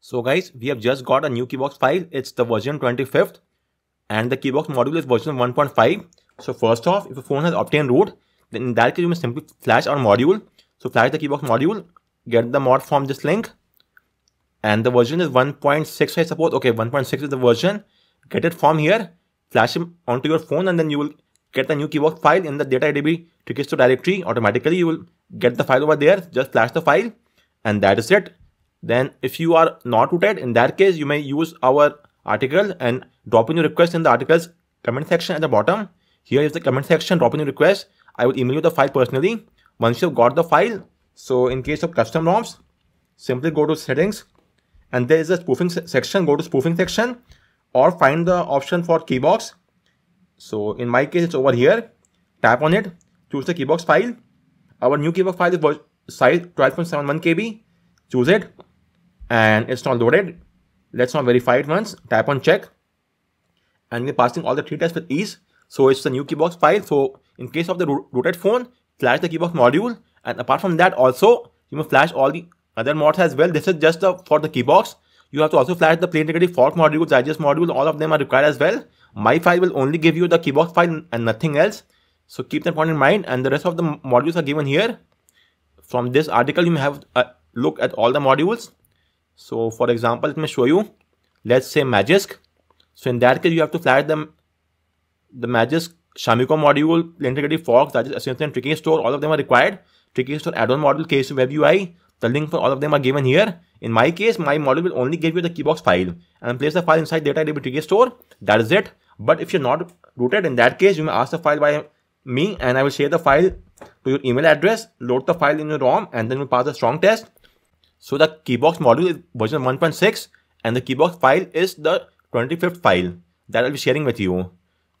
So guys, we have just got a new Keybox file. It's the version 25th and the Keybox module is version 1.5. So first off, if a phone has obtained root, then in that case you must simply flash our module. So flash the Keybox module, get the mod from this link and the version is 1.6 I suppose. Okay, 1.6 is the version. Get it from here, flash it onto your phone and then you will get the new Keybox file in the data DataDB Tricky Store directory. Automatically you will get the file over there. Just flash the file and that is it then if you are not rooted in that case you may use our article and drop in your request in the articles comment section at the bottom. Here is the comment section drop in your request. I will email you the file personally. Once you've got the file so in case of custom roms simply go to settings and there is a spoofing se section. Go to spoofing section or find the option for keybox. So in my case it's over here. Tap on it choose the keybox file. Our new keybox file is size 12.71 kb choose it and it's not loaded. Let's now verify it once. Tap on check. And we're passing all the three tests with ease. So it's the new keybox file. So in case of the rooted phone, flash the keybox module. And apart from that, also you must flash all the other mods as well. This is just the, for the keybox. You have to also flash the Play Integrity Fork module, Zygisk module. All of them are required as well. My file will only give you the keybox file and nothing else. So keep that point in mind. And the rest of the modules are given here. From this article, you may have a look at all the modules so for example, let me show you. Let's say Magisk. So in that case, you have to flash them the Magisk Shamiko module, Integrity Forks, that is essentially Tricky Store, all of them are required. Tricky Store add-on module, KSU WebUI, the link for all of them are given here. In my case, my module will only give you the keybox file and place the file inside DataDB Tricky Store. That is it. But if you're not rooted, in that case, you may ask the file by me and I will share the file to your email address, load the file in your ROM and then we'll pass the strong test. So the keybox module is version 1.6 and the keybox file is the 25th file that I'll be sharing with you.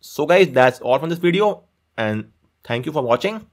So guys, that's all from this video and thank you for watching.